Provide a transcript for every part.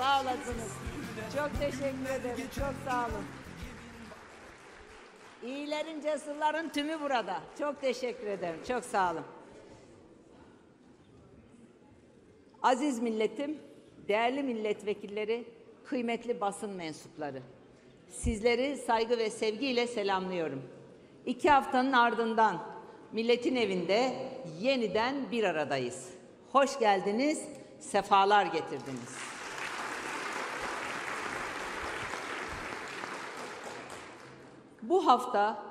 Sağ olasınız. Çok teşekkür ederim. Çok sağ olun. İyilerin, cesurların tümü burada. Çok teşekkür ederim. Çok sağ olun. Aziz milletim, değerli milletvekilleri, kıymetli basın mensupları. Sizleri saygı ve sevgiyle selamlıyorum. İki haftanın ardından milletin evinde yeniden bir aradayız. Hoş geldiniz, sefalar getirdiniz. Bu hafta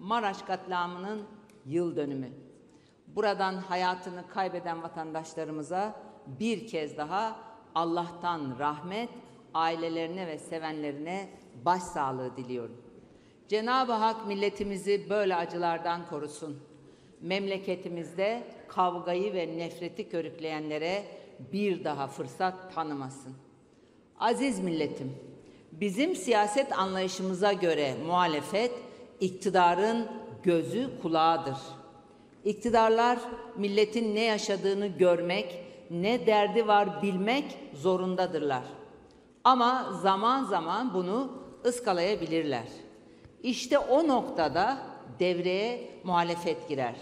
Maraş katliamının yıl dönümü. Buradan hayatını kaybeden vatandaşlarımıza bir kez daha Allah'tan rahmet, ailelerine ve sevenlerine başsağlığı diliyorum. Cenab-ı Hak milletimizi böyle acılardan korusun. Memleketimizde kavgayı ve nefreti körükleyenlere bir daha fırsat tanımasın. Aziz milletim, bizim siyaset anlayışımıza göre muhalefet iktidarın gözü kulağıdır. İktidarlar milletin ne yaşadığını görmek, ne derdi var bilmek zorundadırlar. Ama zaman zaman bunu ıskalayabilirler. İşte o noktada devreye muhalefet girer.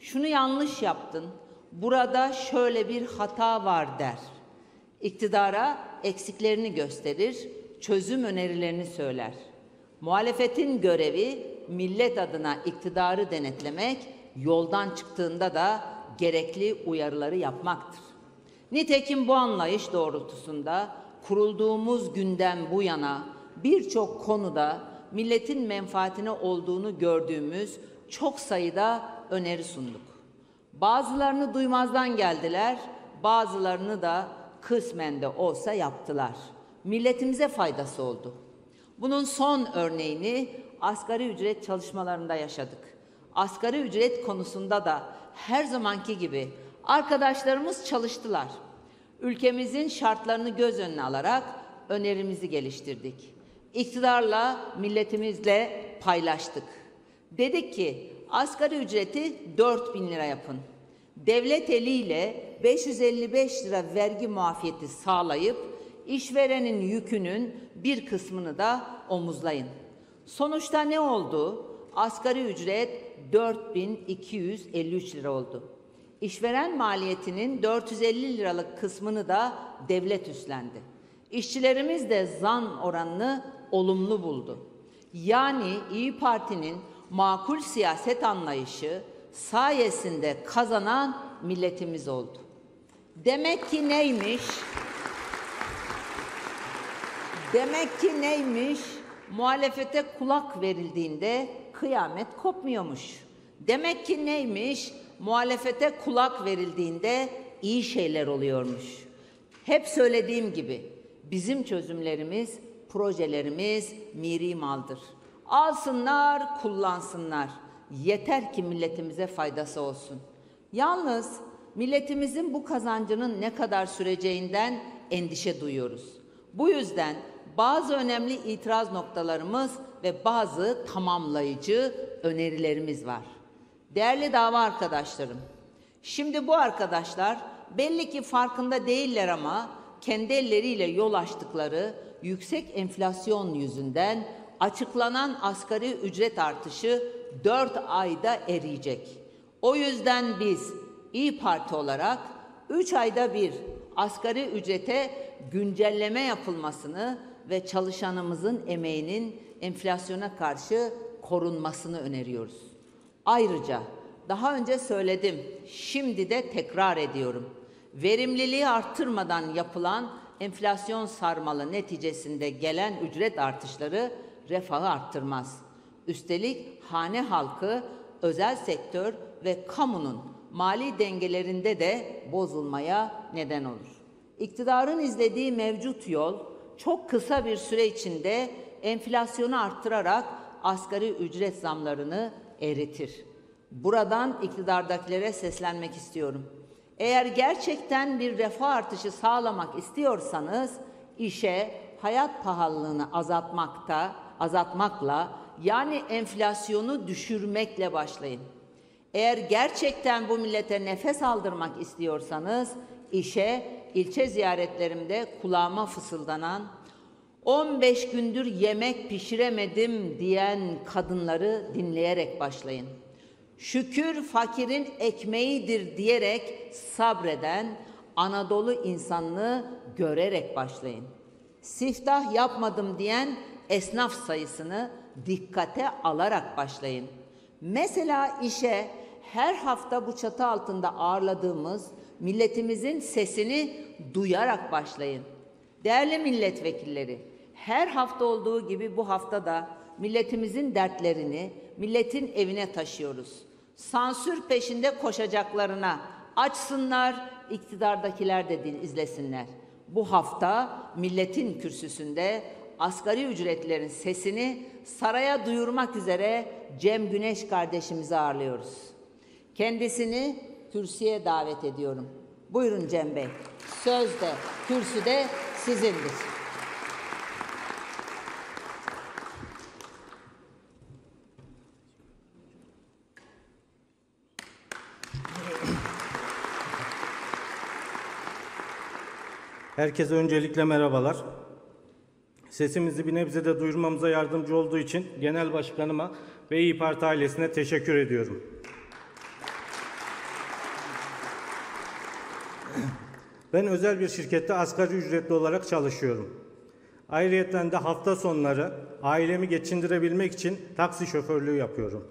Şunu yanlış yaptın, burada şöyle bir hata var der. İktidara eksiklerini gösterir, çözüm önerilerini söyler. Muhalefetin görevi millet adına iktidarı denetlemek, yoldan çıktığında da gerekli uyarıları yapmaktır. Nitekim bu anlayış doğrultusunda kurulduğumuz günden bu yana birçok konuda milletin menfaatine olduğunu gördüğümüz çok sayıda öneri sunduk. Bazılarını duymazdan geldiler, bazılarını da kısmen de olsa yaptılar. Milletimize faydası oldu. Bunun son örneğini asgari ücret çalışmalarında yaşadık. Asgari ücret konusunda da her zamanki gibi arkadaşlarımız çalıştılar. Ülkemizin şartlarını göz önüne alarak önerimizi geliştirdik. İktidarla, milletimizle paylaştık. Dedik ki asgari ücreti 4 bin lira yapın. Devlet eliyle 555 lira vergi muafiyeti sağlayıp işverenin yükünün bir kısmını da omuzlayın. Sonuçta ne oldu? Asgari ücret 4253 lira oldu. İşveren maliyetinin 450 liralık kısmını da devlet üstlendi. İşçilerimiz de zan oranını olumlu buldu. Yani İyi Parti'nin makul siyaset anlayışı sayesinde kazanan milletimiz oldu. Demek ki neymiş? Demek ki neymiş? Muhalefete kulak verildiğinde kıyamet kopmuyormuş. Demek ki neymiş? Muhalefete kulak verildiğinde iyi şeyler oluyormuş. Hep söylediğim gibi bizim çözümlerimiz, projelerimiz miri maldır. Alsınlar, kullansınlar. Yeter ki milletimize faydası olsun. Yalnız milletimizin bu kazancının ne kadar süreceğinden endişe duyuyoruz. Bu yüzden bazı önemli itiraz noktalarımız ve bazı tamamlayıcı önerilerimiz var. Değerli dava arkadaşlarım, şimdi bu arkadaşlar belli ki farkında değiller ama kendi elleriyle yol açtıkları yüksek enflasyon yüzünden açıklanan asgari ücret artışı 4 ayda eriyecek. O yüzden biz İyi Parti olarak 3 ayda bir asgari ücrete güncelleme yapılmasını ve çalışanımızın emeğinin enflasyona karşı korunmasını öneriyoruz. Ayrıca daha önce söyledim, şimdi de tekrar ediyorum. Verimliliği arttırmadan yapılan enflasyon sarmalı neticesinde gelen ücret artışları refahı arttırmaz. Üstelik hane halkı, özel sektör ve kamunun mali dengelerinde de bozulmaya neden olur. İktidarın izlediği mevcut yol çok kısa bir süre içinde enflasyonu arttırarak asgari ücret zamlarını eritir. Buradan iktidardakilere seslenmek istiyorum. Eğer gerçekten bir refah artışı sağlamak istiyorsanız işe hayat pahalılığını azaltmakta, azaltmakla yani enflasyonu düşürmekle başlayın. Eğer gerçekten bu millete nefes aldırmak istiyorsanız işe ilçe ziyaretlerimde kulağıma fısıldanan 15 gündür yemek pişiremedim diyen kadınları dinleyerek başlayın. Şükür fakirin ekmeğidir diyerek sabreden Anadolu insanını görerek başlayın. Siftah yapmadım diyen esnaf sayısını dikkate alarak başlayın. Mesela işe her hafta bu çatı altında ağırladığımız milletimizin sesini duyarak başlayın. Değerli milletvekilleri, her hafta olduğu gibi bu hafta da milletimizin dertlerini milletin evine taşıyoruz. Sansür peşinde koşacaklarına açsınlar, iktidardakiler de din- izlesinler. Bu hafta milletin kürsüsünde asgari ücretlerin sesini saraya duyurmak üzere Cem Güneş kardeşimizi ağırlıyoruz. Kendisini kürsüye davet ediyorum. Buyurun Cem Bey. Söz de, kürsü de sizindir. Herkese öncelikle merhabalar. Sesimizi bir nebze de duyurmamıza yardımcı olduğu için Genel Başkanıma ve İYİ Parti ailesine teşekkür ediyorum. Ben özel bir şirkette asgari ücretli olarak çalışıyorum. Ayrıyeten de hafta sonları ailemi geçindirebilmek için taksi şoförlüğü yapıyorum.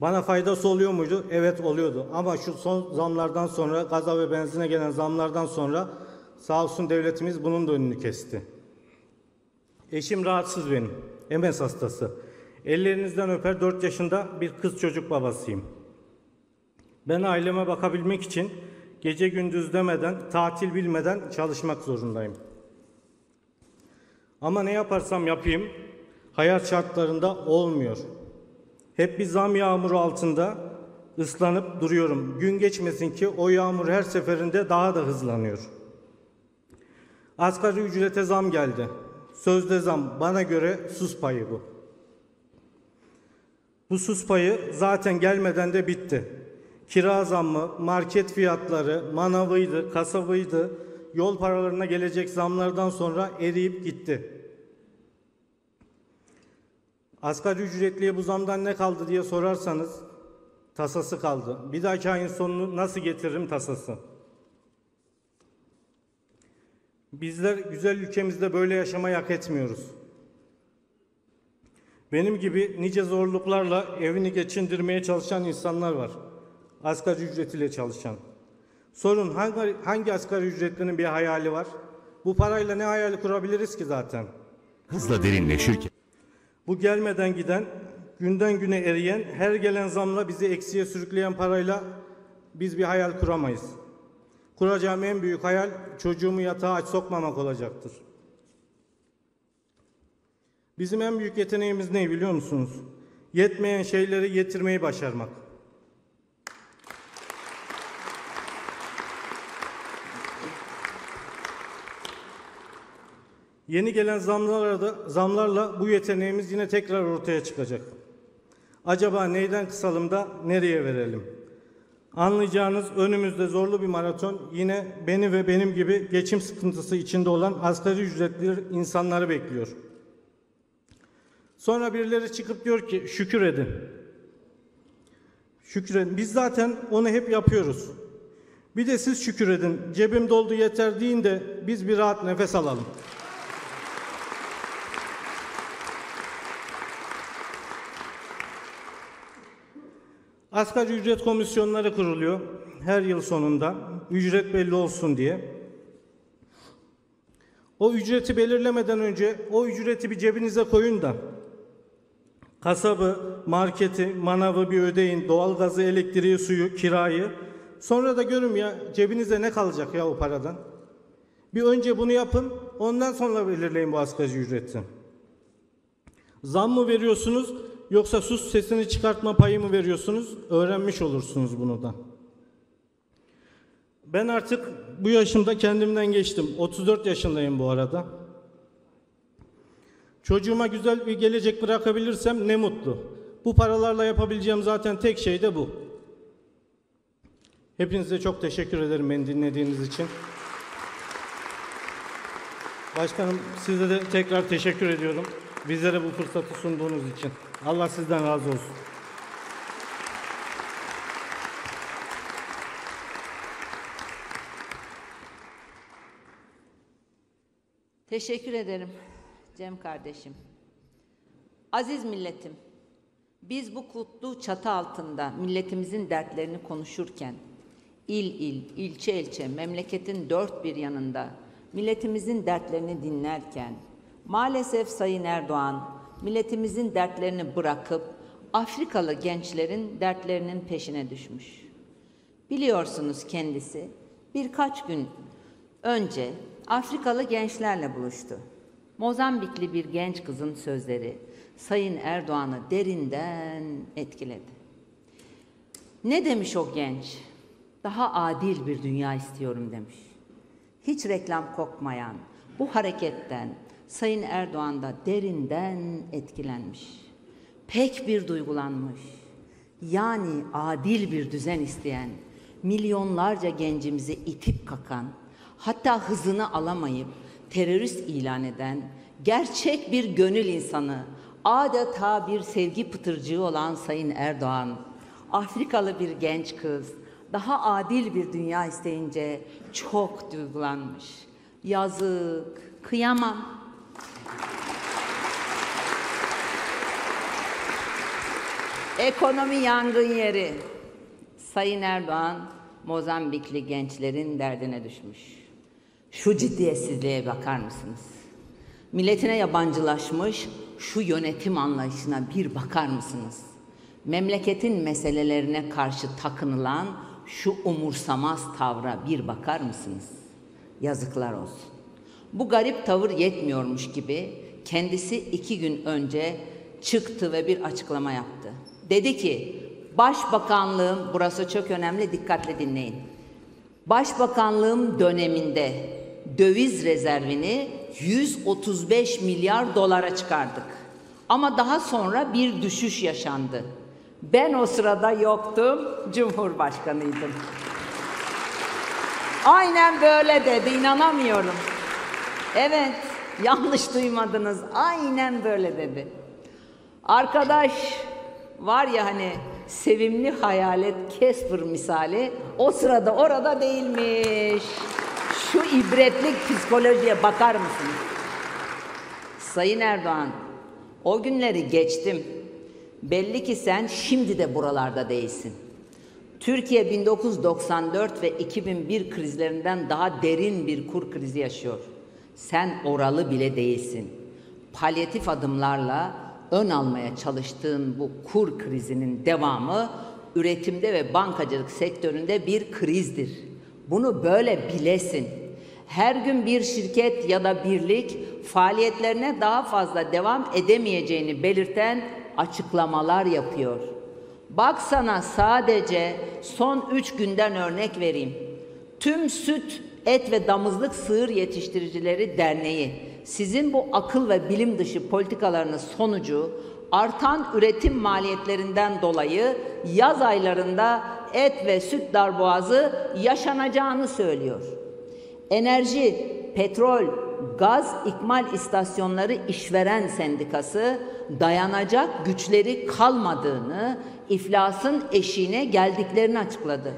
Bana faydası oluyor muydu? Evet oluyordu. Ama şu son zamlardan sonra, gaza ve benzine gelen zamlardan sonra sağ olsun devletimiz bunun da önünü kesti. Eşim rahatsız benim. MS hastası. Ellerinizden öper 4 yaşında bir kız çocuk babasıyım. Ben aileme bakabilmek için gece gündüz demeden, tatil bilmeden çalışmak zorundayım. Ama ne yaparsam yapayım hayat şartlarında olmuyor. Hep bir zam yağmuru altında ıslanıp duruyorum. Gün geçmesin ki o yağmur her seferinde daha da hızlanıyor. Asgari ücrete zam geldi. Sözde zam bana göre sus payı bu. Bu sus payı zaten gelmeden de bitti. Kira zammı, market fiyatları, manavıydı, kasabıydı, yol paralarına gelecek zamlardan sonra eriyip gitti. Asgari ücretliye bu zamdan ne kaldı diye sorarsanız tasası kaldı. Bir dahaki ayın sonunu nasıl getiririm tasası. Bizler güzel ülkemizde böyle yaşamayı hak etmiyoruz. Benim gibi nice zorluklarla evini geçindirmeye çalışan insanlar var. Asgari ücret ile çalışan. Sorun hangi, hangi asgari ücretlinin bir hayali var? Bu parayla ne hayali kurabiliriz ki zaten? hızla derinleşirken Bu gelmeden giden, günden güne eriyen, her gelen zamla bizi eksiye sürükleyen parayla biz bir hayal kuramayız. Kuracağım en büyük hayal çocuğumu yatağa aç sokmamak olacaktır. Bizim en büyük yeteneğimiz ne biliyor musunuz? Yetmeyen şeyleri getirmeyi başarmak. Yeni gelen zamlarla, zamlarla bu yeteneğimiz yine tekrar ortaya çıkacak. Acaba neyden kısalım da nereye verelim? Anlayacağınız önümüzde zorlu bir maraton yine beni ve benim gibi geçim sıkıntısı içinde olan asgari ücretli insanları bekliyor. Sonra birileri çıkıp diyor ki şükür edin. Şükür edin. Biz zaten onu hep yapıyoruz. Bir de siz şükür edin. Cebim doldu yeter deyin de biz bir rahat nefes alalım. Asgari ücret komisyonları kuruluyor her yıl sonunda ücret belli olsun diye. O ücreti belirlemeden önce o ücreti bir cebinize koyun da kasabı, marketi, manavı bir ödeyin, doğalgazı, elektriği, suyu, kirayı. Sonra da görün ya cebinize ne kalacak ya o paradan. Bir önce bunu yapın, ondan sonra belirleyin bu asgari ücreti. Zam mı veriyorsunuz yoksa sus sesini çıkartma payı mı veriyorsunuz? Öğrenmiş olursunuz bunu da. Ben artık bu yaşımda kendimden geçtim. 34 yaşındayım bu arada. Çocuğuma güzel bir gelecek bırakabilirsem ne mutlu. Bu paralarla yapabileceğim zaten tek şey de bu. Hepinize çok teşekkür ederim beni dinlediğiniz için. Başkanım size de tekrar teşekkür ediyorum. Bizlere bu fırsatı sunduğunuz için. Allah sizden razı olsun. Teşekkür ederim Cem kardeşim. Aziz milletim, biz bu kutlu çatı altında milletimizin dertlerini konuşurken, il il, ilçe ilçe, memleketin dört bir yanında milletimizin dertlerini dinlerken, maalesef Sayın Erdoğan milletimizin dertlerini bırakıp Afrikalı gençlerin dertlerinin peşine düşmüş. Biliyorsunuz kendisi birkaç gün önce Afrikalı gençlerle buluştu. Mozambikli bir genç kızın sözleri Sayın Erdoğan'ı derinden etkiledi. Ne demiş o genç? Daha adil bir dünya istiyorum demiş. Hiç reklam kokmayan bu hareketten Sayın Erdoğan da derinden etkilenmiş. Pek bir duygulanmış. Yani adil bir düzen isteyen, milyonlarca gencimizi itip kakan, hatta hızını alamayıp terörist ilan eden gerçek bir gönül insanı, adeta bir sevgi pıtırcığı olan Sayın Erdoğan, Afrikalı bir genç kız, daha adil bir dünya isteyince çok duygulanmış. Yazık, kıyamam. Ekonomi yangın yeri. Sayın Erdoğan, Mozambikli gençlerin derdine düşmüş. Şu ciddiyetsizliğe bakar mısınız? Milletine yabancılaşmış şu yönetim anlayışına bir bakar mısınız? Memleketin meselelerine karşı takınılan şu umursamaz tavra bir bakar mısınız? Yazıklar olsun. Bu garip tavır yetmiyormuş gibi kendisi iki gün önce çıktı ve bir açıklama yaptı. Dedi ki, Başbakanlığım, burası çok önemli, dikkatle dinleyin. Başbakanlığım döneminde döviz rezervini 135 milyar dolara çıkardık. Ama daha sonra bir düşüş yaşandı. Ben o sırada yoktum, Cumhurbaşkanıydım. Aynen böyle dedi, inanamıyorum. Evet, yanlış duymadınız. Aynen böyle dedi. Arkadaş var ya hani sevimli hayalet Casper misali o sırada orada değilmiş. Şu ibretlik psikolojiye bakar mısınız? Sayın Erdoğan, o günleri geçtim. Belli ki sen şimdi de buralarda değilsin. Türkiye 1994 ve 2001 krizlerinden daha derin bir kur krizi yaşıyor. Sen oralı bile değilsin. Palyatif adımlarla ön almaya çalıştığın bu kur krizinin devamı üretimde ve bankacılık sektöründe bir krizdir. Bunu böyle bilesin. Her gün bir şirket ya da birlik faaliyetlerine daha fazla devam edemeyeceğini belirten açıklamalar yapıyor. Bak sana sadece son üç günden örnek vereyim. Tüm süt, et ve damızlık sığır yetiştiricileri derneği sizin bu akıl ve bilim dışı politikalarınız sonucu artan üretim maliyetlerinden dolayı yaz aylarında et ve süt darboğazı yaşanacağını söylüyor. Enerji, petrol, gaz ikmal istasyonları işveren sendikası dayanacak güçleri kalmadığını, iflasın eşiğine geldiklerini açıkladı.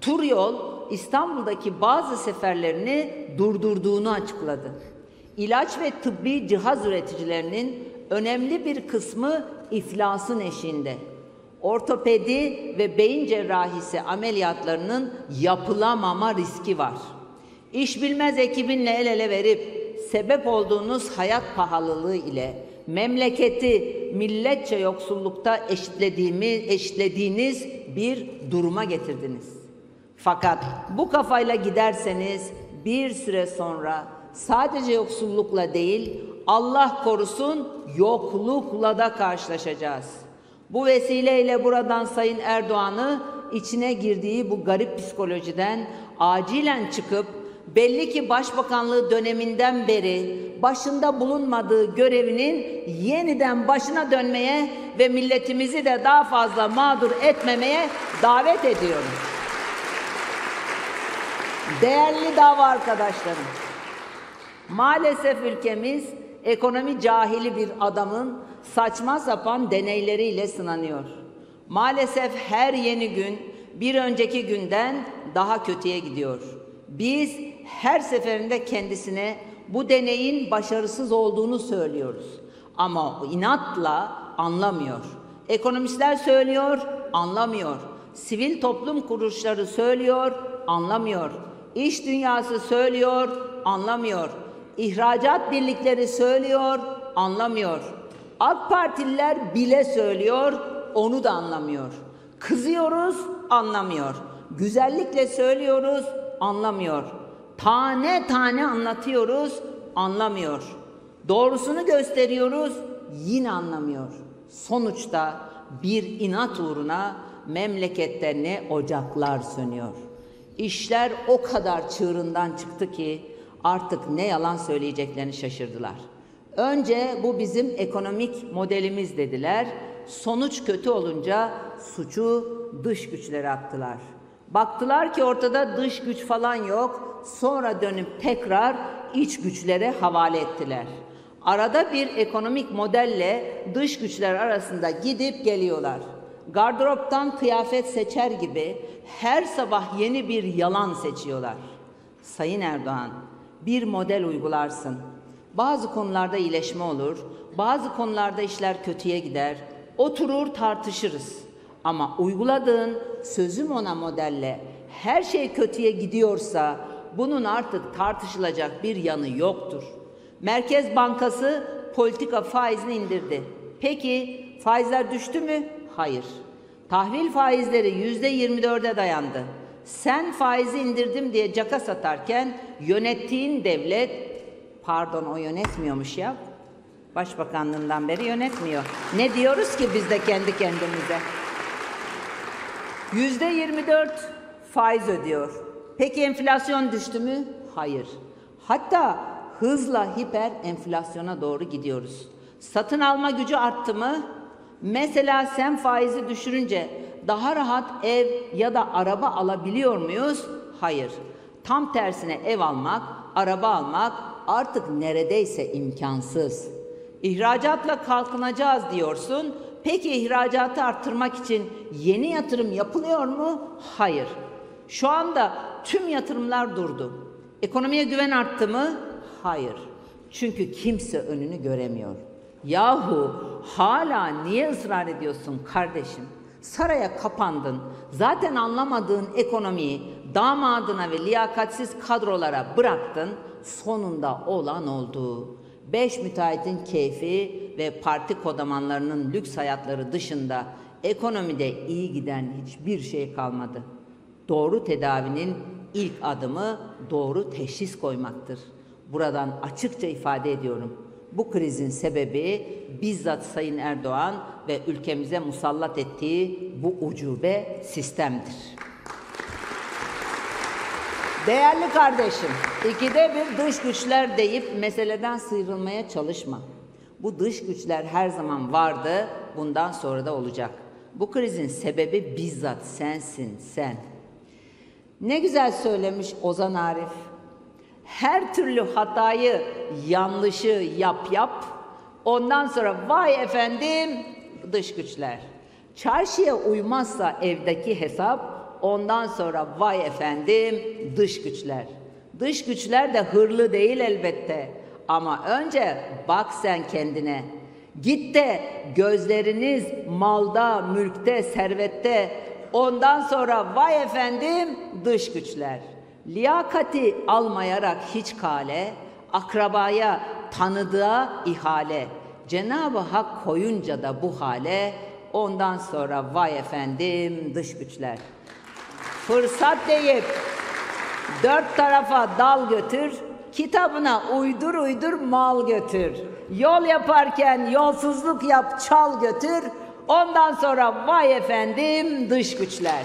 Tur yol İstanbul'daki bazı seferlerini durdurduğunu açıkladı. İlaç ve tıbbi cihaz üreticilerinin önemli bir kısmı iflasın eşiğinde. Ortopedi ve beyin cerrahisi ameliyatlarının yapılamama riski var. İş bilmez ekibinle el ele verip sebep olduğunuz hayat pahalılığı ile memleketi milletçe yoksullukta eşitlediğimiz, eşitlediğiniz bir duruma getirdiniz. Fakat bu kafayla giderseniz bir süre sonra sadece yoksullukla değil, Allah korusun yoklukla da karşılaşacağız. Bu vesileyle buradan Sayın Erdoğan'ı içine girdiği bu garip psikolojiden acilen çıkıp belli ki başbakanlığı döneminden beri başında bulunmadığı görevinin yeniden başına dönmeye ve milletimizi de daha fazla mağdur etmemeye davet ediyorum. Değerli dava arkadaşlarım, maalesef ülkemiz ekonomi cahili bir adamın saçma sapan deneyleriyle sınanıyor. Maalesef her yeni gün bir önceki günden daha kötüye gidiyor. Biz her seferinde kendisine bu deneyin başarısız olduğunu söylüyoruz. Ama inatla anlamıyor. Ekonomistler söylüyor, anlamıyor. Sivil toplum kuruluşları söylüyor, anlamıyor. İş dünyası söylüyor, anlamıyor. İhracat birlikleri söylüyor, anlamıyor. AK Partililer bile söylüyor, onu da anlamıyor. Kızıyoruz, anlamıyor. Güzellikle söylüyoruz, anlamıyor. Tane tane anlatıyoruz, anlamıyor. Doğrusunu gösteriyoruz, yine anlamıyor. Sonuçta bir inat uğruna memlekette ne ocaklar sönüyor. İşler o kadar çığırından çıktı ki artık ne yalan söyleyeceklerini şaşırdılar. Önce bu bizim ekonomik modelimiz dediler. Sonuç kötü olunca suçu dış güçlere attılar. Baktılar ki ortada dış güç falan yok. Sonra dönüp tekrar iç güçlere havale ettiler. Arada bir ekonomik modelle dış güçler arasında gidip geliyorlar. Gardıroptan kıyafet seçer gibi her sabah yeni bir yalan seçiyorlar. Sayın Erdoğan, bir model uygularsın. Bazı konularda iyileşme olur, bazı konularda işler kötüye gider. Oturur tartışırız. Ama uyguladığın sözüm ona modelle her şey kötüye gidiyorsa bunun artık tartışılacak bir yanı yoktur. Merkez Bankası politika faizini indirdi. Peki faizler düştü mü? Hayır. Tahvil faizleri yüzde 24'e dayandı. Sen faizi indirdim diye caka satarken yönettiğin devlet, pardon o yönetmiyormuş ya, Başbakanlığından beri yönetmiyor. Ne diyoruz ki biz de kendi kendimize? Yüzde 24 faiz ödüyor. Peki enflasyon düştü mü? Hayır. Hatta hızla hiper enflasyona doğru gidiyoruz. Satın alma gücü arttı mı? Mesela sen faizi düşürünce daha rahat ev ya da araba alabiliyor muyuz? Hayır. Tam tersine ev almak, araba almak artık neredeyse imkansız. İhracatla kalkınacağız diyorsun. Peki ihracatı arttırmak için yeni yatırım yapılıyor mu? Hayır. Şu anda tüm yatırımlar durdu. Ekonomiye güven arttı mı? Hayır. Çünkü kimse önünü göremiyor. Yahu hala niye ısrar ediyorsun kardeşim? Saraya kapandın. Zaten anlamadığın ekonomiyi damadına ve liyakatsiz kadrolara bıraktın. Sonunda olan oldu. Beş müteahhitin keyfi ve parti kodamanlarının lüks hayatları dışında ekonomide iyi giden hiçbir şey kalmadı. Doğru tedavinin ilk adımı doğru teşhis koymaktır. Buradan açıkça ifade ediyorum. Bu krizin sebebi bizzat Sayın Erdoğan ve ülkemize musallat ettiği bu ucube sistemdir. Değerli kardeşim, ikide bir dış güçler deyip meseleden sıyrılmaya çalışma. Bu dış güçler her zaman vardı, bundan sonra da olacak. Bu krizin sebebi bizzat sensin, sen. Ne güzel söylemiş Ozan Arif. Her türlü hatayı, yanlışı yap yap. Ondan sonra vay efendim dış güçler. Çarşıya uymazsa evdeki hesap, ondan sonra vay efendim dış güçler. Dış güçler de hırlı değil elbette. Ama önce bak sen kendine. Git de gözleriniz malda, mülkte, servette. Ondan sonra vay efendim dış güçler. Liyakati almayarak hiç kale, akrabaya, tanıdığa ihale. Cenab-ı Hak koyunca da bu hale, ondan sonra vay efendim dış güçler. Fırsat deyip dört tarafa dal götür, kitabına uydur uydur mal götür. Yol yaparken yolsuzluk yap çal götür, ondan sonra vay efendim dış güçler.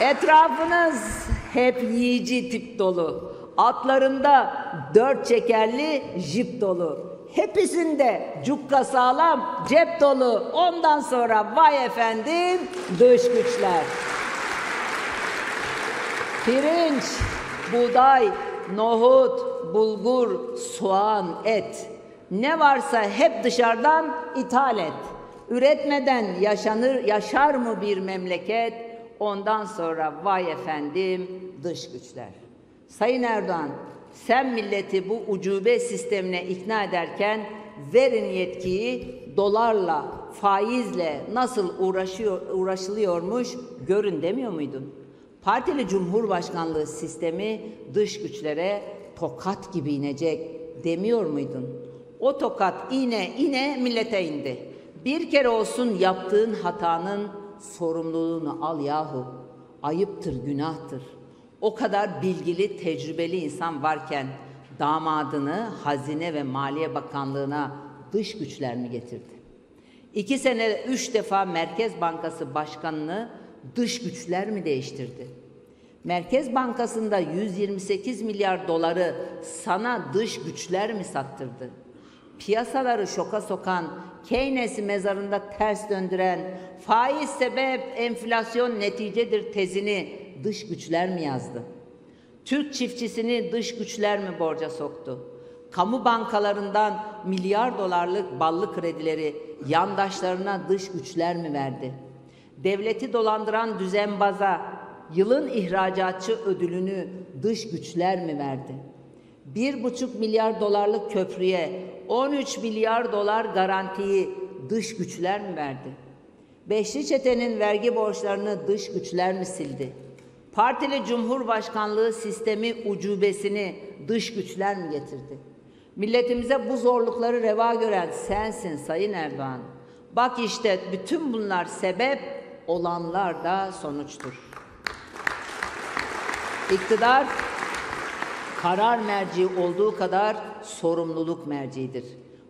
Etrafınız hep yiyici tip dolu. Atlarında dört çekerli jip dolu. Hepsinde cukka sağlam, cep dolu. Ondan sonra vay efendim dış güçler. Pirinç, buğday, nohut, bulgur, soğan, et. Ne varsa hep dışarıdan ithal et. Üretmeden yaşanır, yaşar mı bir memleket? Ondan sonra vay efendim dış güçler. Sayın Erdoğan, sen milleti bu ucube sistemine ikna ederken verin yetkiyi dolarla, faizle nasıl uğraşıyor, uğraşılıyormuş görün demiyor muydun? Partili Cumhurbaşkanlığı sistemi dış güçlere tokat gibi inecek demiyor muydun? O tokat ine ine millete indi. Bir kere olsun yaptığın hatanın sorumluluğunu al yahu. Ayıptır, günahtır. O kadar bilgili, tecrübeli insan varken damadını Hazine ve Maliye Bakanlığı'na dış güçler mi getirdi? İki sene üç defa Merkez Bankası Başkanı'nı dış güçler mi değiştirdi? Merkez Bankası'nda 128 milyar doları sana dış güçler mi sattırdı? Piyasaları şoka sokan, Keynes'i mezarında ters döndüren, faiz sebep enflasyon neticedir tezini dış güçler mi yazdı? Türk çiftçisini dış güçler mi borca soktu? Kamu bankalarından milyar dolarlık ballı kredileri yandaşlarına dış güçler mi verdi? Devleti dolandıran düzenbaza yılın ihracatçı ödülünü dış güçler mi verdi? Bir buçuk milyar dolarlık köprüye 13 milyar dolar garantiyi dış güçler mi verdi? Beşli çetenin vergi borçlarını dış güçler mi sildi? Partili Cumhurbaşkanlığı sistemi ucubesini dış güçler mi getirdi? Milletimize bu zorlukları reva gören sensin Sayın Erdoğan. Bak işte bütün bunlar sebep, olanlar da sonuçtur. İktidar karar merci olduğu kadar sorumluluk merciidir.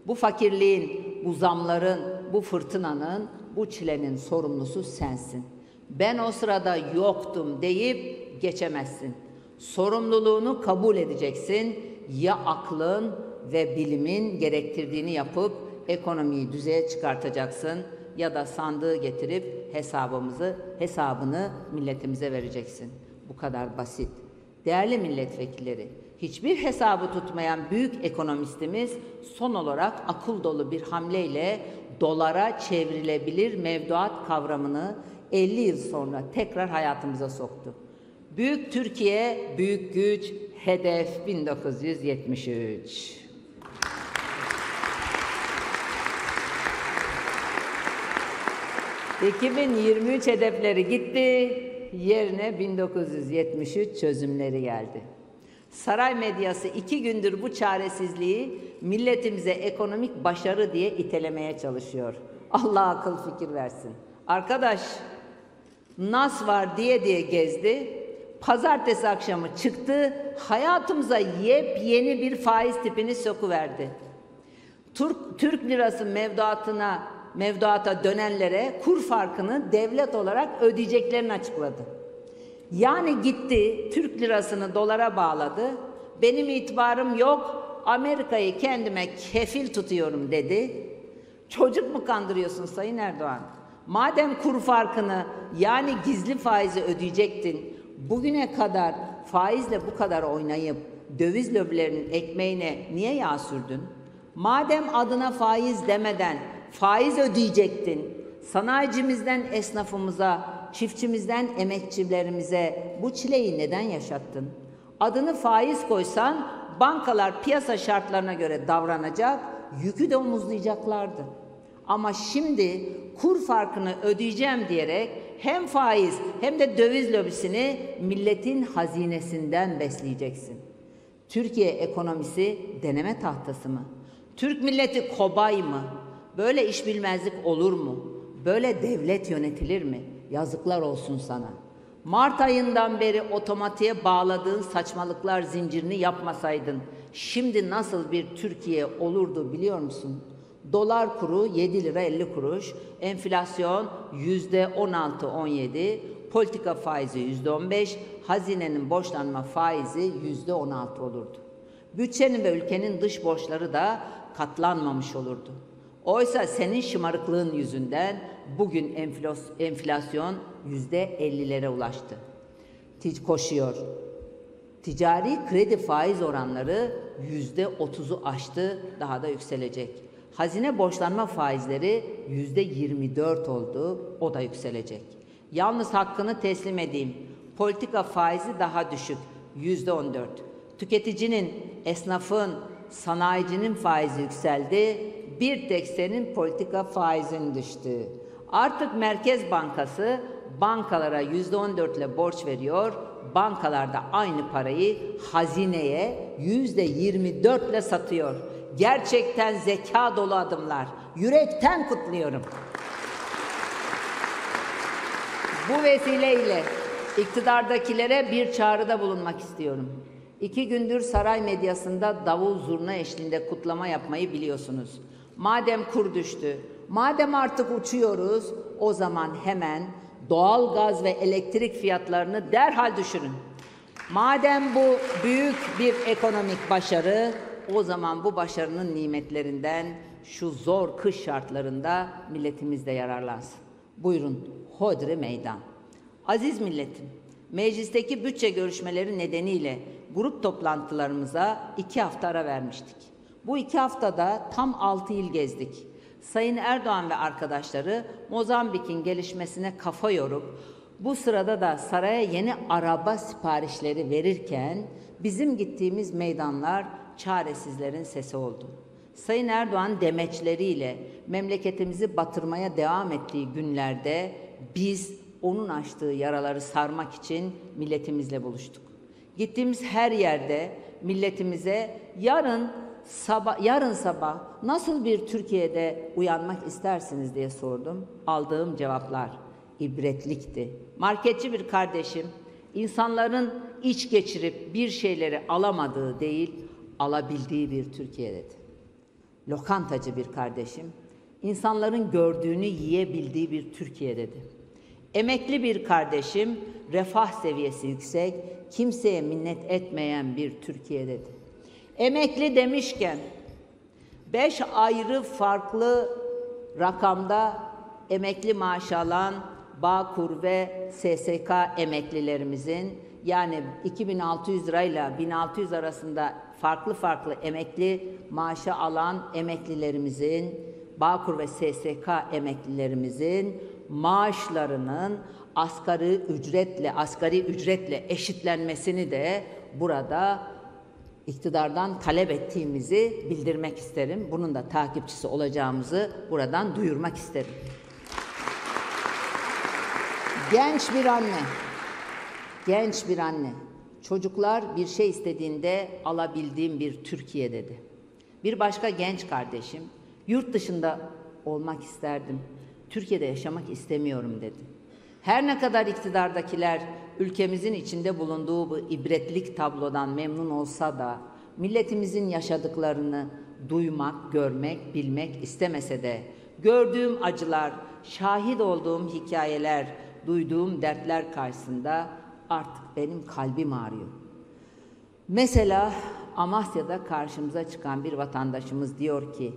Bu fakirliğin, bu zamların, bu fırtınanın, bu çilenin sorumlusu sensin. Ben o sırada yoktum deyip geçemezsin. Sorumluluğunu kabul edeceksin. Ya aklın ve bilimin gerektirdiğini yapıp ekonomiyi düzeye çıkartacaksın ya da sandığı getirip hesabımızı hesabını milletimize vereceksin. Bu kadar basit. Değerli milletvekilleri, hiçbir hesabı tutmayan büyük ekonomistimiz son olarak akıl dolu bir hamleyle dolara çevrilebilir mevduat kavramını 50 yıl sonra tekrar hayatımıza soktu. Büyük Türkiye, büyük güç, hedef 1973. ...2023 hedefleri gitti, yerine 1973 çözümleri geldi. Saray medyası iki gündür bu çaresizliği milletimize ekonomik başarı diye itelemeye çalışıyor. Allah akıl fikir versin. Arkadaş, nas var diye diye gezdi. Pazartesi akşamı çıktı, hayatımıza yepyeni bir faiz tipini sokuverdi. Türk, Türk lirası mevduatına mevduata dönenlere kur farkını devlet olarak ödeyeceklerini açıkladı. Yani gitti Türk lirasını dolara bağladı. Benim itibarım yok. Amerika'yı kendime kefil tutuyorum dedi. Çocuk mu kandırıyorsun Sayın Erdoğan? Madem kur farkını yani gizli faizi ödeyecektin, bugüne kadar faizle bu kadar oynayıp döviz lobilerinin ekmeğine niye yağ sürdün? Madem adına faiz demeden faiz ödeyecektin, sanayicimizden esnafımıza, çiftçimizden emekçilerimize bu çileyi neden yaşattın? Adını faiz koysan bankalar piyasa şartlarına göre davranacak, yükü de omuzlayacaklardı. Ama şimdi kur farkını ödeyeceğim diyerek hem faiz hem de döviz lobisini milletin hazinesinden besleyeceksin. Türkiye ekonomisi deneme tahtası mı? Türk milleti kobay mı? Böyle iş bilmezlik olur mu? Böyle devlet yönetilir mi? Yazıklar olsun sana. Mart ayından beri otomatiğe bağladığın saçmalıklar zincirini yapmasaydın şimdi nasıl bir Türkiye olurdu biliyor musun? Dolar kuru 7 lira 50 kuruş, enflasyon yüzde 16-17, politika faizi yüzde 15, hazinenin borçlanma faizi yüzde 16 olurdu. Bütçenin ve ülkenin dış borçları da katlanmamış olurdu. Oysa senin şımarıklığın yüzünden bugün enflasyon yüzde ellilere ulaştı. Tic koşuyor. Ticari kredi faiz oranları yüzde otuzu aştı, daha da yükselecek. Hazine borçlanma faizleri yüzde yirmi dört oldu, o da yükselecek. Yalnız hakkını teslim edeyim. Politika faizi daha düşük, yüzde on dört. Tüketicinin, esnafın, sanayicinin faizi yükseldi, bir tek senin politika faizin düştü. Artık Merkez Bankası bankalara yüzde on dörtle borç veriyor, bankalar da aynı parayı hazineye yüzde yirmi dörtle satıyor. Gerçekten zeka dolu adımlar. Yürekten kutluyorum. Bu vesileyle iktidardakilere bir çağrıda bulunmak istiyorum. İki gündür saray medyasında davul zurna eşliğinde kutlama yapmayı biliyorsunuz. Madem kur düştü, madem artık uçuyoruz, o zaman hemen doğal gaz ve elektrik fiyatlarını derhal düşürün. Madem bu büyük bir ekonomik başarı, o zaman bu başarının nimetlerinden şu zor kış şartlarında milletimiz de yararlansın. Buyurun, hodri meydan. Aziz milletim, meclisteki bütçe görüşmeleri nedeniyle grup toplantılarımıza iki hafta ara vermiştik. Bu iki haftada tam altı il gezdik. Sayın Erdoğan ve arkadaşları Mozambik'in gelişmesine kafa yorup bu sırada da saraya yeni araba siparişleri verirken bizim gittiğimiz meydanlar çaresizlerin sesi oldu. Sayın Erdoğan demeçleriyle memleketimizi batırmaya devam ettiği günlerde biz onun açtığı yaraları sarmak için milletimizle buluştuk. Gittiğimiz her yerde milletimize yarın sabah yarın sabah nasıl bir Türkiye'de uyanmak istersiniz diye sordum. Aldığım cevaplar ibretlikti. Marketçi bir kardeşim insanların iç geçirip bir şeyleri alamadığı değil, alabildiği bir Türkiye dedi. Lokantacı bir kardeşim insanların gördüğünü yiyebildiği bir Türkiye dedi. Emekli bir kardeşim refah seviyesi yüksek, kimseye minnet etmeyen bir Türkiye dedi. Emekli demişken beş ayrı farklı rakamda emekli maaşı alan Bağkur ve SSK emeklilerimizin yani 2600 lirayla 1600 arasında farklı farklı emekli maaşı alan emeklilerimizin Bağkur ve SSK emeklilerimizin maaşlarının asgari ücretle asgari ücretle eşitlenmesini de burada iktidardan talep ettiğimizi bildirmek isterim. Bunun da takipçisi olacağımızı buradan duyurmak isterim. Genç bir anne, genç bir anne, çocuklar bir şey istediğinde alabildiğim bir Türkiye dedi. Bir başka genç kardeşim, yurt dışında olmak isterdim, Türkiye'de yaşamak istemiyorum dedi. Her ne kadar iktidardakiler ülkemizin içinde bulunduğu bu ibretlik tablodan memnun olsa da milletimizin yaşadıklarını duymak, görmek, bilmek istemese de gördüğüm acılar, şahit olduğum hikayeler, duyduğum dertler karşısında artık benim kalbim ağrıyor. Mesela Amasya'da karşımıza çıkan bir vatandaşımız diyor ki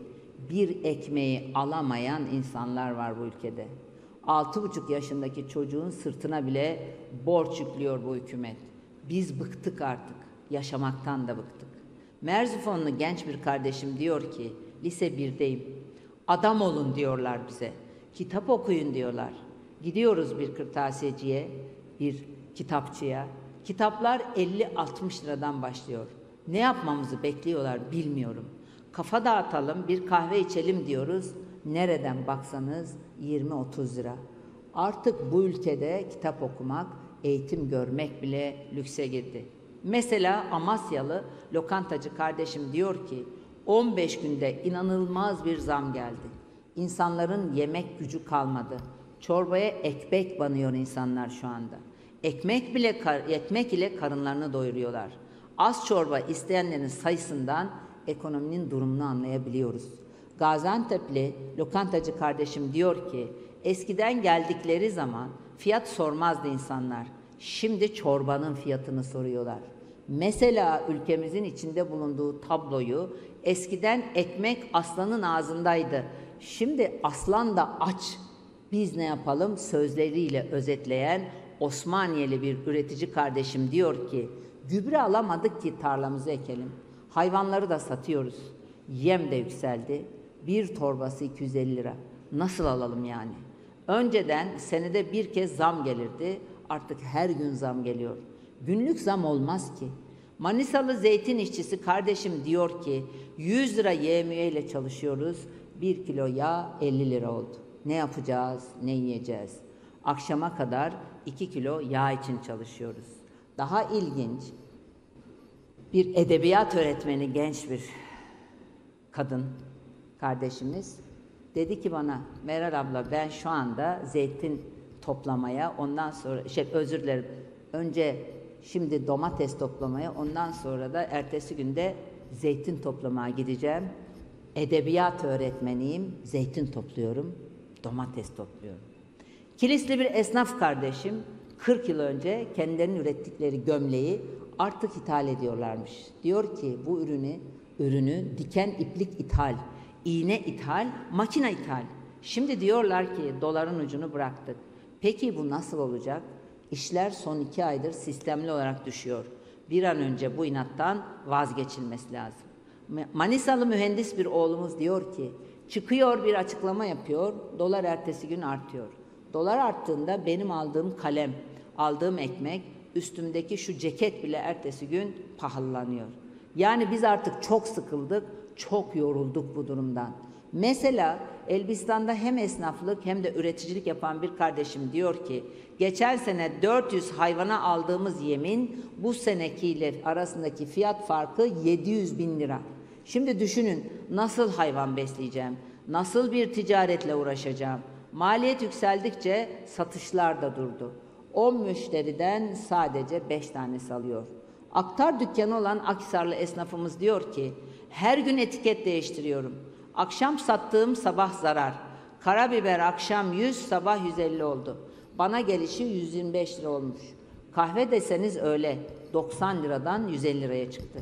bir ekmeği alamayan insanlar var bu ülkede. Altı buçuk yaşındaki çocuğun sırtına bile borç yüklüyor bu hükümet. Biz bıktık artık. Yaşamaktan da bıktık. Merzifonlu genç bir kardeşim diyor ki lise 1'deyim. Adam olun diyorlar bize. Kitap okuyun diyorlar. Gidiyoruz bir kırtasiyeciye, bir kitapçıya. Kitaplar 50-60 liradan başlıyor. Ne yapmamızı bekliyorlar bilmiyorum. Kafa dağıtalım, bir kahve içelim diyoruz. Nereden baksanız 20-30 lira. Artık bu ülkede kitap okumak, eğitim görmek bile lükse girdi. Mesela Amasyalı lokantacı kardeşim diyor ki 15 günde inanılmaz bir zam geldi. İnsanların yemek gücü kalmadı. Çorbaya ekmek banıyor insanlar şu anda. Ekmek bile ekmek ile karınlarını doyuruyorlar. Az çorba isteyenlerin sayısından ekonominin durumunu anlayabiliyoruz. Gaziantep'li lokantacı kardeşim diyor ki eskiden geldikleri zaman fiyat sormazdı insanlar. Şimdi çorbanın fiyatını soruyorlar. Mesela ülkemizin içinde bulunduğu tabloyu Eskiden ekmek aslanın ağzındaydı. Şimdi aslan da aç. Biz ne yapalım? Sözleriyle özetleyen Osmaniyeli bir üretici kardeşim diyor ki, gübre alamadık ki tarlamızı ekelim. Hayvanları da satıyoruz. Yem de yükseldi. Bir torbası 250 lira. Nasıl alalım yani? Önceden senede bir kez zam gelirdi. Artık her gün zam geliyor. Günlük zam olmaz ki. Manisalı zeytin işçisi kardeşim diyor ki 100 lira yemeğe ile çalışıyoruz. 1 kilo yağ 50 lira oldu. Ne yapacağız? Ne yiyeceğiz? Akşama kadar 2 kilo yağ için çalışıyoruz. Daha ilginç bir edebiyat öğretmeni genç bir kadın kardeşimiz dedi ki bana Meral abla ben şu anda zeytin toplamaya ondan sonra şey özür dilerim önce şimdi domates toplamaya ondan sonra da ertesi günde zeytin toplamaya gideceğim. Edebiyat öğretmeniyim, zeytin topluyorum, domates topluyorum. Kilisli bir esnaf kardeşim 40 yıl önce kendilerinin ürettikleri gömleği artık ithal ediyorlarmış. Diyor ki bu ürünü ürünü diken iplik ithal, iğne ithal, makine ithal. Şimdi diyorlar ki doların ucunu bıraktık. Peki bu nasıl olacak? İşler son iki aydır sistemli olarak düşüyor. Bir an önce bu inattan vazgeçilmesi lazım. Manisalı mühendis bir oğlumuz diyor ki, çıkıyor bir açıklama yapıyor, dolar ertesi gün artıyor. Dolar arttığında benim aldığım kalem, aldığım ekmek, üstümdeki şu ceket bile ertesi gün pahalanıyor. Yani biz artık çok sıkıldık, çok yorulduk bu durumdan. Mesela Elbistan'da hem esnaflık hem de üreticilik yapan bir kardeşim diyor ki, geçen sene 400 hayvana aldığımız yemin bu senekiyle arasındaki fiyat farkı 700 bin lira. Şimdi düşünün nasıl hayvan besleyeceğim, nasıl bir ticaretle uğraşacağım. Maliyet yükseldikçe satışlar da durdu. 10 müşteriden sadece 5 tanesi alıyor. Aktar dükkanı olan Akhisarlı esnafımız diyor ki, her gün etiket değiştiriyorum. Akşam sattığım sabah zarar. Karabiber akşam 100, sabah 150 oldu. Bana gelişi 125 lira olmuş. Kahve deseniz öyle. 90 liradan 150 liraya çıktı.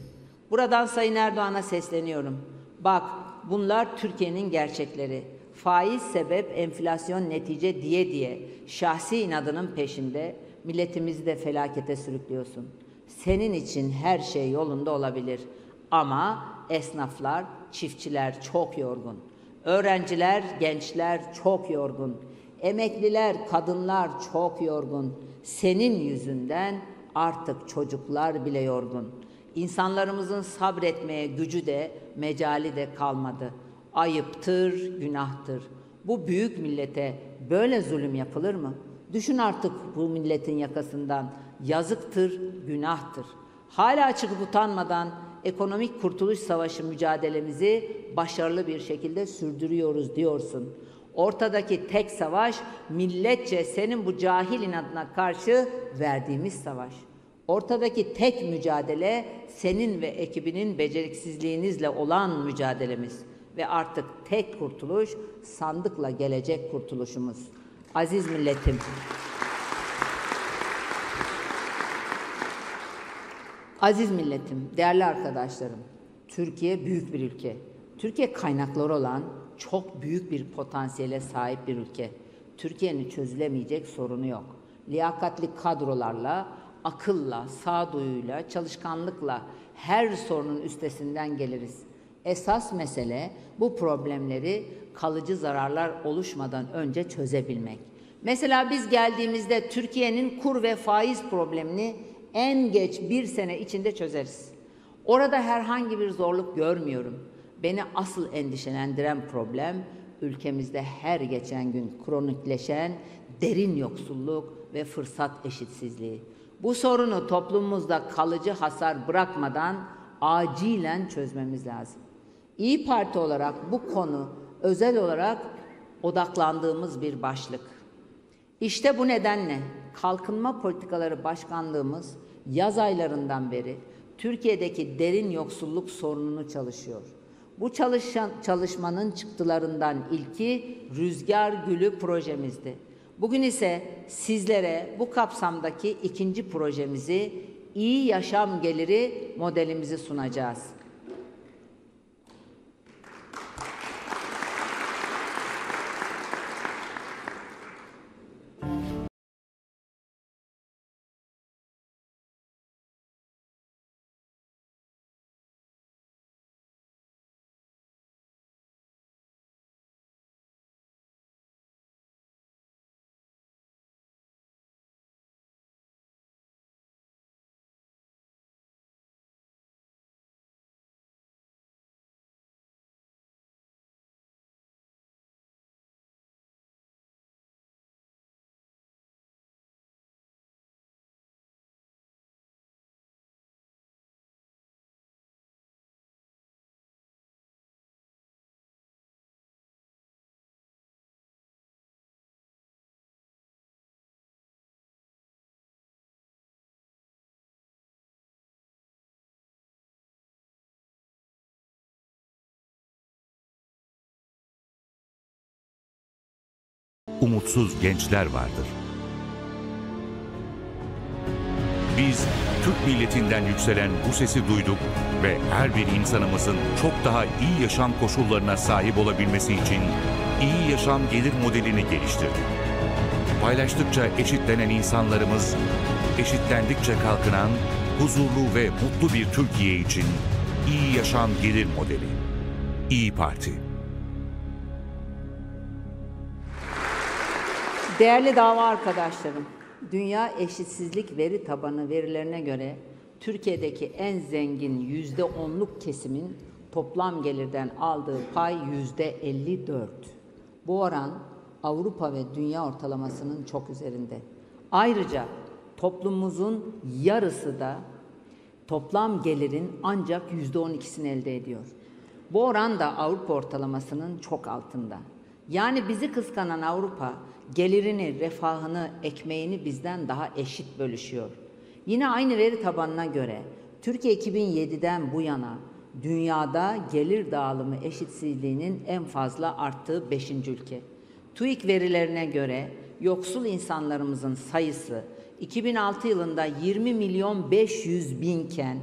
Buradan Sayın Erdoğan'a sesleniyorum. Bak bunlar Türkiye'nin gerçekleri. Faiz sebep, enflasyon netice diye diye şahsi inadının peşinde milletimizi de felakete sürüklüyorsun. Senin için her şey yolunda olabilir ama esnaflar, çiftçiler çok yorgun. Öğrenciler, gençler çok yorgun. Emekliler, kadınlar çok yorgun. Senin yüzünden artık çocuklar bile yorgun. İnsanlarımızın sabretmeye gücü de, mecali de kalmadı. Ayıptır, günahtır. Bu büyük millete böyle zulüm yapılır mı? Düşün artık bu milletin yakasından. Yazıktır, günahtır. Hala çıkıp utanmadan ekonomik kurtuluş savaşı mücadelemizi başarılı bir şekilde sürdürüyoruz diyorsun. Ortadaki tek savaş milletçe senin bu cahil inadına karşı verdiğimiz savaş. Ortadaki tek mücadele senin ve ekibinin beceriksizliğinizle olan mücadelemiz ve artık tek kurtuluş sandıkla gelecek kurtuluşumuz. Aziz milletim. Aziz milletim, değerli arkadaşlarım. Türkiye büyük bir ülke. Türkiye kaynakları olan çok büyük bir potansiyele sahip bir ülke. Türkiye'nin çözülemeyecek sorunu yok. Liyakatli kadrolarla, akılla, sağduyuyla, çalışkanlıkla her sorunun üstesinden geliriz. Esas mesele bu problemleri kalıcı zararlar oluşmadan önce çözebilmek. Mesela biz geldiğimizde Türkiye'nin kur ve faiz problemini en geç bir sene içinde çözeriz. Orada herhangi bir zorluk görmüyorum. Beni asıl endişelendiren problem ülkemizde her geçen gün kronikleşen derin yoksulluk ve fırsat eşitsizliği. Bu sorunu toplumumuzda kalıcı hasar bırakmadan acilen çözmemiz lazım. İyi Parti olarak bu konu özel olarak odaklandığımız bir başlık. İşte bu nedenle Kalkınma Politikaları Başkanlığımız yaz aylarından beri Türkiye'deki derin yoksulluk sorununu çalışıyor. Bu çalışan, çalışmanın çıktılarından ilki Rüzgar Gülü projemizdi. Bugün ise sizlere bu kapsamdaki ikinci projemizi iyi yaşam geliri modelimizi sunacağız. Umutsuz gençler vardır. Biz Türk milletinden yükselen bu sesi duyduk ve her bir insanımızın çok daha iyi yaşam koşullarına sahip olabilmesi için iyi yaşam gelir modelini geliştirdik. Paylaştıkça eşitlenen insanlarımız, eşitlendikçe kalkınan, huzurlu ve mutlu bir Türkiye için iyi yaşam gelir modeli. İyi Parti. Değerli dava arkadaşlarım, Dünya Eşitsizlik Veri Tabanı verilerine göre Türkiye'deki en zengin yüzde onluk kesimin toplam gelirden aldığı pay yüzde 54. Bu oran Avrupa ve dünya ortalamasının çok üzerinde. Ayrıca toplumumuzun yarısı da toplam gelirin ancak yüzde on ikisini elde ediyor. Bu oran da Avrupa ortalamasının çok altında. Yani bizi kıskanan Avrupa gelirini, refahını, ekmeğini bizden daha eşit bölüşüyor. Yine aynı veri tabanına göre Türkiye 2007'den bu yana dünyada gelir dağılımı eşitsizliğinin en fazla arttığı 5. ülke. TÜİK verilerine göre yoksul insanlarımızın sayısı 2006 yılında 20 milyon 500 binken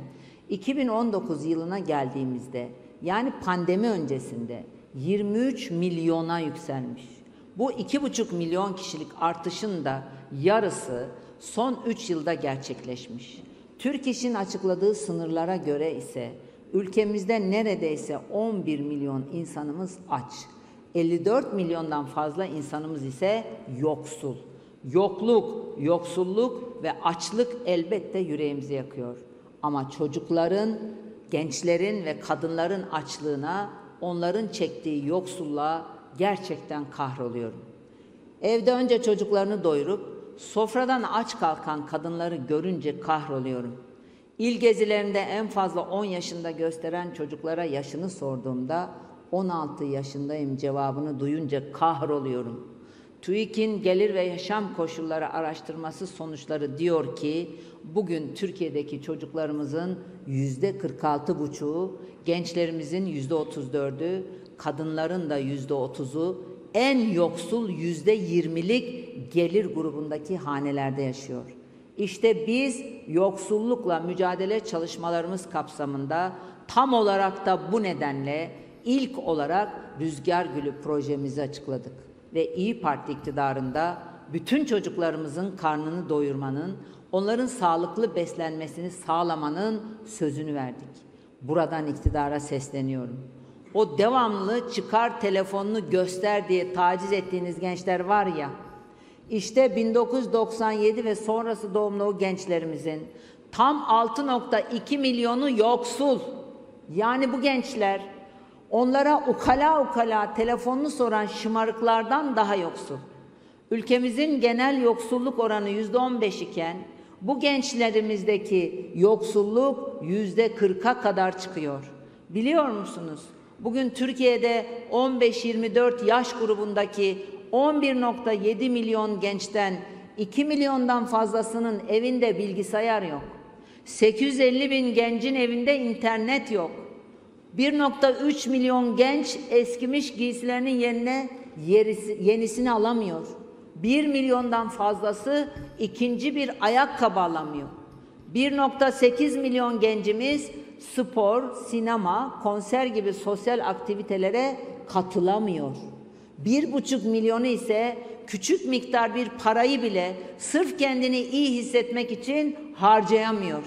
2019 yılına geldiğimizde yani pandemi öncesinde 23 milyona yükselmiş. Bu 2,5 milyon kişilik artışın da yarısı son 3 yılda gerçekleşmiş. Türk İş'in açıkladığı sınırlara göre ise ülkemizde neredeyse 11 milyon insanımız aç. 54 milyondan fazla insanımız ise yoksul. Yokluk, yoksulluk ve açlık elbette yüreğimizi yakıyor. Ama çocukların, gençlerin ve kadınların açlığına, onların çektiği yoksulluğa gerçekten kahroluyorum. Evde önce çocuklarını doyurup sofradan aç kalkan kadınları görünce kahroluyorum. İl gezilerinde en fazla 10 yaşında gösteren çocuklara yaşını sorduğumda 16 yaşındayım cevabını duyunca kahroluyorum. TÜİK'in gelir ve yaşam koşulları araştırması sonuçları diyor ki bugün Türkiye'deki çocuklarımızın yüzde 46 buçuğu, gençlerimizin yüzde 34'ü, kadınların da yüzde 30'u en yoksul yüzde 20'lik gelir grubundaki hanelerde yaşıyor. İşte biz yoksullukla mücadele çalışmalarımız kapsamında tam olarak da bu nedenle ilk olarak Rüzgar Gülü projemizi açıkladık ve İyi Parti iktidarında bütün çocuklarımızın karnını doyurmanın, onların sağlıklı beslenmesini sağlamanın sözünü verdik. Buradan iktidara sesleniyorum. O devamlı çıkar telefonunu göster diye taciz ettiğiniz gençler var ya, işte 1997 ve sonrası doğumlu o gençlerimizin tam 6.2 milyonu yoksul. Yani bu gençler onlara ukala ukala telefonunu soran şımarıklardan daha yoksul. Ülkemizin genel yoksulluk oranı yüzde 15 iken bu gençlerimizdeki yoksulluk yüzde 40'a kadar çıkıyor. Biliyor musunuz? Bugün Türkiye'de 15-24 yaş grubundaki 11.7 milyon gençten 2 milyondan fazlasının evinde bilgisayar yok. 850 bin gencin evinde internet yok. 1.3 milyon genç eskimiş giysilerinin yerine yerisi, yenisini alamıyor. 1 milyondan fazlası ikinci bir ayakkabı alamıyor. 1.8 milyon gencimiz spor, sinema, konser gibi sosyal aktivitelere katılamıyor. Bir buçuk milyonu ise küçük miktar bir parayı bile sırf kendini iyi hissetmek için harcayamıyor.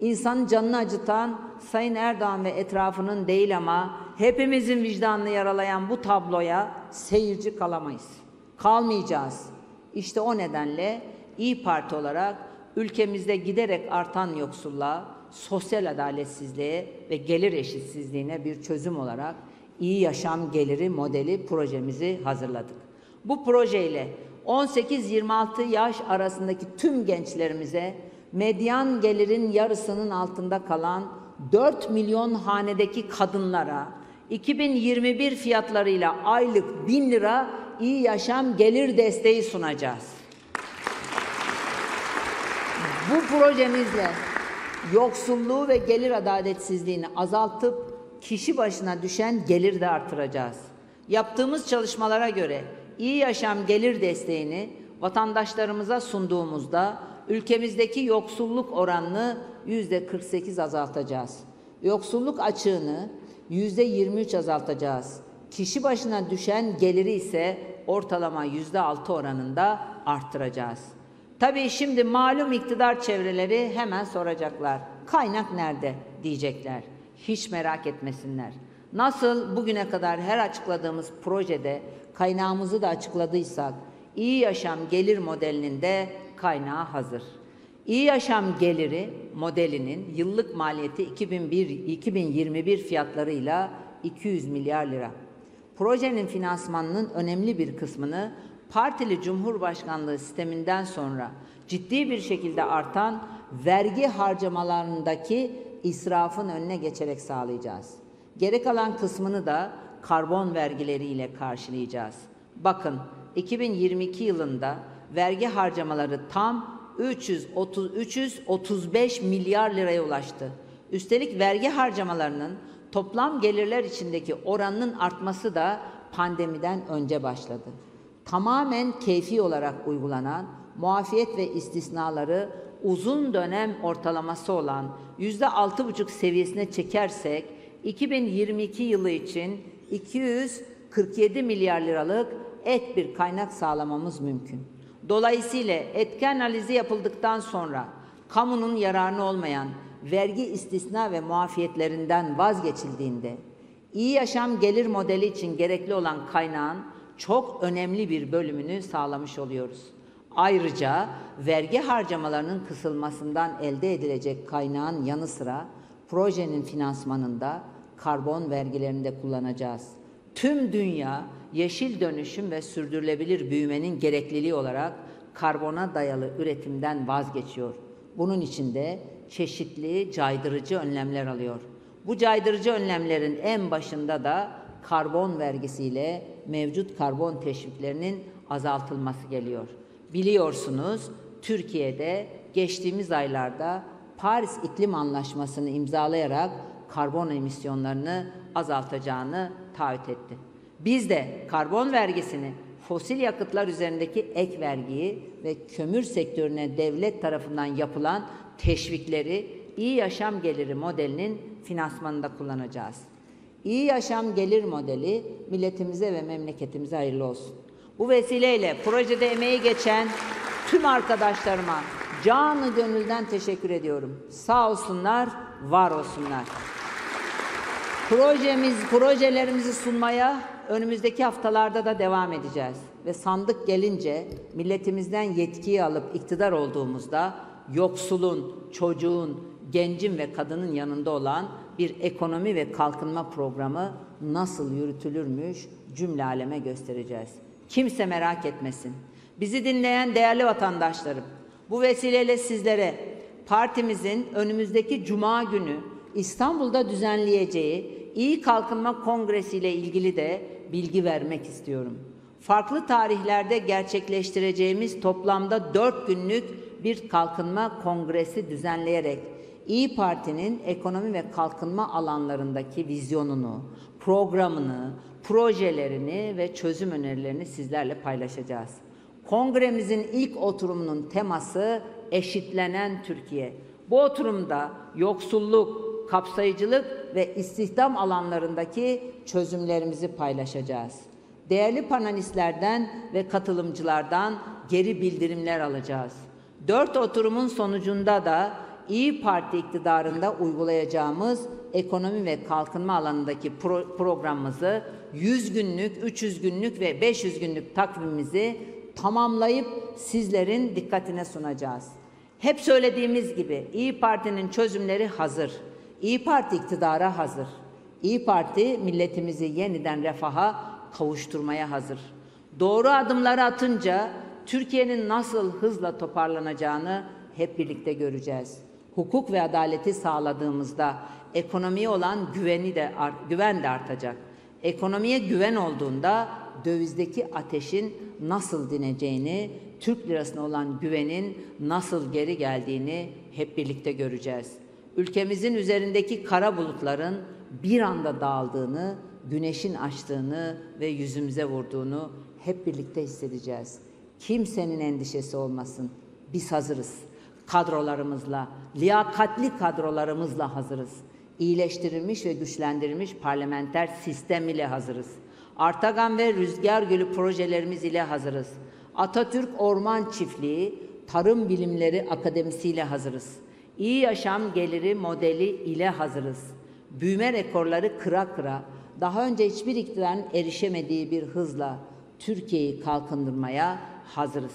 İnsanın canını acıtan Sayın Erdoğan ve etrafının değil ama hepimizin vicdanını yaralayan bu tabloya seyirci kalamayız. Kalmayacağız. İşte o nedenle İyi Parti olarak ülkemizde giderek artan yoksulluğa, sosyal adaletsizliğe ve gelir eşitsizliğine bir çözüm olarak iyi yaşam geliri modeli projemizi hazırladık. Bu projeyle 18-26 yaş arasındaki tüm gençlerimize medyan gelirin yarısının altında kalan 4 milyon hanedeki kadınlara 2021 fiyatlarıyla aylık 1000 lira iyi yaşam gelir desteği sunacağız. Bu projemizle yoksulluğu ve gelir adaletsizliğini azaltıp kişi başına düşen gelir de artıracağız. Yaptığımız çalışmalara göre iyi yaşam gelir desteğini vatandaşlarımıza sunduğumuzda ülkemizdeki yoksulluk oranını yüzde 48 azaltacağız. Yoksulluk açığını yüzde 23 azaltacağız. Kişi başına düşen geliri ise ortalama yüzde 6 oranında arttıracağız. Tabii şimdi malum iktidar çevreleri hemen soracaklar. Kaynak nerede diyecekler. Hiç merak etmesinler. Nasıl bugüne kadar her açıkladığımız projede kaynağımızı da açıkladıysak, iyi yaşam gelir modelinin de kaynağı hazır. İyi yaşam geliri modelinin yıllık maliyeti 2001 2021 fiyatlarıyla 200 milyar lira. Projenin finansmanının önemli bir kısmını partili cumhurbaşkanlığı sisteminden sonra ciddi bir şekilde artan vergi harcamalarındaki israfın önüne geçerek sağlayacağız. Geri kalan kısmını da karbon vergileriyle karşılayacağız. Bakın 2022 yılında vergi harcamaları tam 330 335 milyar liraya ulaştı. Üstelik vergi harcamalarının toplam gelirler içindeki oranının artması da pandemiden önce başladı. Tamamen keyfi olarak uygulanan muafiyet ve istisnaları uzun dönem ortalaması olan yüzde altı buçuk seviyesine çekersek 2022 yılı için 247 milyar liralık ek bir kaynak sağlamamız mümkün. Dolayısıyla etken analizi yapıldıktan sonra kamunun yararına olmayan vergi istisna ve muafiyetlerinden vazgeçildiğinde iyi yaşam gelir modeli için gerekli olan kaynağın çok önemli bir bölümünü sağlamış oluyoruz. Ayrıca vergi harcamalarının kısılmasından elde edilecek kaynağın yanı sıra projenin finansmanında karbon vergilerini de kullanacağız. Tüm dünya yeşil dönüşüm ve sürdürülebilir büyümenin gerekliliği olarak karbona dayalı üretimden vazgeçiyor. Bunun için de çeşitli caydırıcı önlemler alıyor. Bu caydırıcı önlemlerin en başında da karbon vergisiyle mevcut karbon teşviklerinin azaltılması geliyor. Biliyorsunuz Türkiye'de geçtiğimiz aylarda Paris İklim Anlaşması'nı imzalayarak karbon emisyonlarını azaltacağını taahhüt etti. Biz de karbon vergisini fosil yakıtlar üzerindeki ek vergiyi ve kömür sektörüne devlet tarafından yapılan teşvikleri iyi yaşam geliri modelinin finansmanında kullanacağız. İyi yaşam gelir modeli milletimize ve memleketimize hayırlı olsun. Bu vesileyle projede emeği geçen tüm arkadaşlarıma canı gönülden teşekkür ediyorum. Sağ olsunlar, var olsunlar. Projemiz, projelerimizi sunmaya önümüzdeki haftalarda da devam edeceğiz. Ve sandık gelince milletimizden yetkiyi alıp iktidar olduğumuzda yoksulun, çocuğun, gencin ve kadının yanında olan bir ekonomi ve kalkınma programı nasıl yürütülürmüş cümle aleme göstereceğiz. Kimse merak etmesin. Bizi dinleyen değerli vatandaşlarım, bu vesileyle sizlere partimizin önümüzdeki cuma günü İstanbul'da düzenleyeceği İyi Kalkınma Kongresi ile ilgili de bilgi vermek istiyorum. Farklı tarihlerde gerçekleştireceğimiz toplamda dört günlük bir kalkınma kongresi düzenleyerek İyi Parti'nin ekonomi ve kalkınma alanlarındaki vizyonunu, programını, projelerini ve çözüm önerilerini sizlerle paylaşacağız. Kongremizin ilk oturumunun teması eşitlenen Türkiye. Bu oturumda yoksulluk, kapsayıcılık ve istihdam alanlarındaki çözümlerimizi paylaşacağız. Değerli panelistlerden ve katılımcılardan geri bildirimler alacağız. Dört oturumun sonucunda da İyi Parti iktidarında uygulayacağımız ekonomi ve kalkınma alanındaki pro programımızı 100 günlük, 300 günlük ve 500 günlük takvimimizi tamamlayıp sizlerin dikkatine sunacağız. Hep söylediğimiz gibi İyi Parti'nin çözümleri hazır. İyi Parti iktidara hazır. İyi Parti milletimizi yeniden refaha kavuşturmaya hazır. Doğru adımları atınca Türkiye'nin nasıl hızla toparlanacağını hep birlikte göreceğiz. Hukuk ve adaleti sağladığımızda ekonomiye olan güveni de güven de artacak. Ekonomiye güven olduğunda dövizdeki ateşin nasıl dineceğini, Türk lirasına olan güvenin nasıl geri geldiğini hep birlikte göreceğiz. Ülkemizin üzerindeki kara bulutların bir anda dağıldığını güneşin açtığını ve yüzümüze vurduğunu hep birlikte hissedeceğiz. Kimsenin endişesi olmasın. Biz hazırız. Kadrolarımızla, liyakatli kadrolarımızla hazırız. İyileştirilmiş ve güçlendirilmiş parlamenter sistem ile hazırız. Artagan ve Rüzgar Gölü projelerimiz ile hazırız. Atatürk Orman Çiftliği, Tarım Bilimleri Akademisi ile hazırız. İyi yaşam geliri modeli ile hazırız. Büyüme rekorları kıra kıra, daha önce hiçbir iktidarın erişemediği bir hızla Türkiye'yi kalkındırmaya hazırız.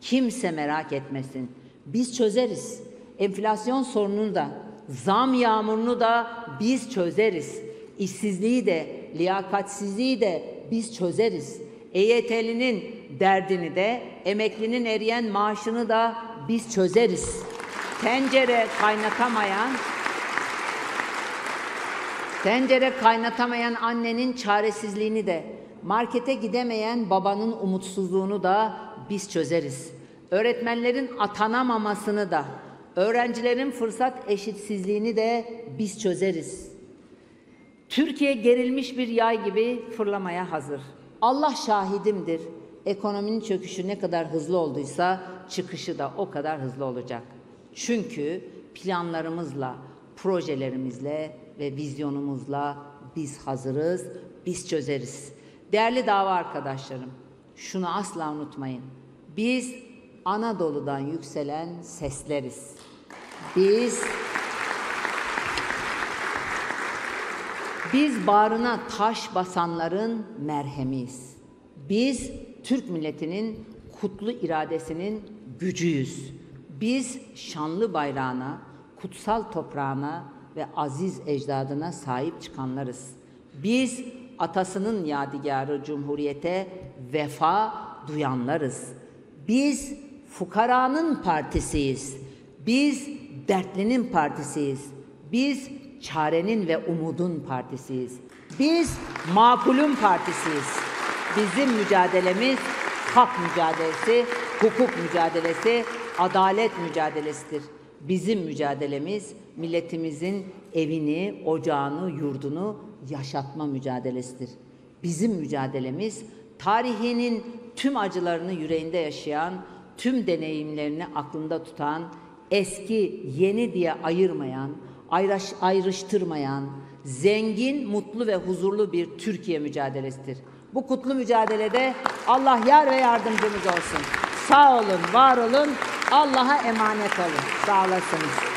Kimse merak etmesin. Biz çözeriz. Enflasyon sorununu da, zam yağmurunu da biz çözeriz. İşsizliği de, liyakatsizliği de biz çözeriz. EYT'linin derdini de, emeklinin eriyen maaşını da biz çözeriz. Tencere kaynatamayan Tencere kaynatamayan annenin çaresizliğini de, markete gidemeyen babanın umutsuzluğunu da biz çözeriz. Öğretmenlerin atanamamasını da, öğrencilerin fırsat eşitsizliğini de biz çözeriz. Türkiye gerilmiş bir yay gibi fırlamaya hazır. Allah şahidimdir. Ekonominin çöküşü ne kadar hızlı olduysa çıkışı da o kadar hızlı olacak. Çünkü planlarımızla, projelerimizle ve vizyonumuzla biz hazırız, biz çözeriz. Değerli dava arkadaşlarım, şunu asla unutmayın. Biz Anadolu'dan yükselen sesleriz. Biz Biz bağrına taş basanların merhemiyiz. Biz Türk milletinin kutlu iradesinin gücüyüz. Biz şanlı bayrağına, kutsal toprağına ve aziz ecdadına sahip çıkanlarız. Biz atasının yadigarı cumhuriyete vefa duyanlarız. Biz fukaranın partisiyiz. Biz dertlinin partisiyiz. Biz çarenin ve umudun partisiyiz. Biz makulün partisiyiz. Bizim mücadelemiz hak mücadelesi, hukuk mücadelesi, adalet mücadelesidir. Bizim mücadelemiz milletimizin evini, ocağını, yurdunu yaşatma mücadelesidir. Bizim mücadelemiz tarihinin tüm acılarını yüreğinde yaşayan, tüm deneyimlerini aklında tutan, eski, yeni diye ayırmayan, ayraş, ayrıştırmayan, zengin, mutlu ve huzurlu bir Türkiye mücadelesidir. Bu kutlu mücadelede Allah yar ve yardımcımız olsun. Sağ olun, var olun, Allah'a emanet olun. Sağ olasınız.